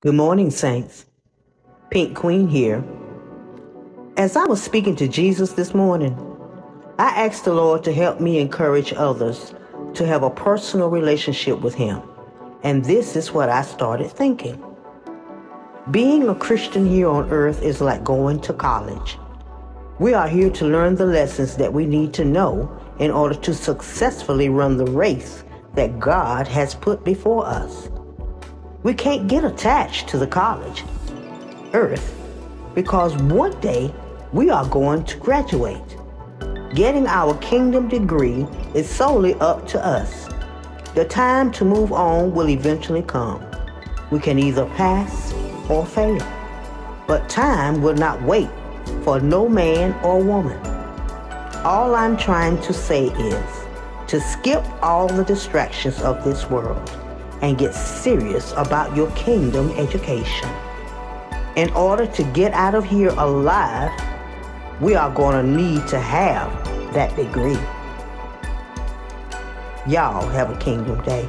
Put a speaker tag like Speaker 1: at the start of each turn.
Speaker 1: Good morning, Saints. Pink Queen here. As I was speaking to Jesus this morning, I asked the Lord to help me encourage others to have a personal relationship with Him. And this is what I started thinking. Being a Christian here on earth is like going to college. We are here to learn the lessons that we need to know in order to successfully run the race that God has put before us. We can't get attached to the college, Earth, because one day we are going to graduate. Getting our kingdom degree is solely up to us. The time to move on will eventually come. We can either pass or fail. But time will not wait for no man or woman. All I'm trying to say is to skip all the distractions of this world and get serious about your kingdom education. In order to get out of here alive, we are going to need to have that degree. Y'all have a kingdom day.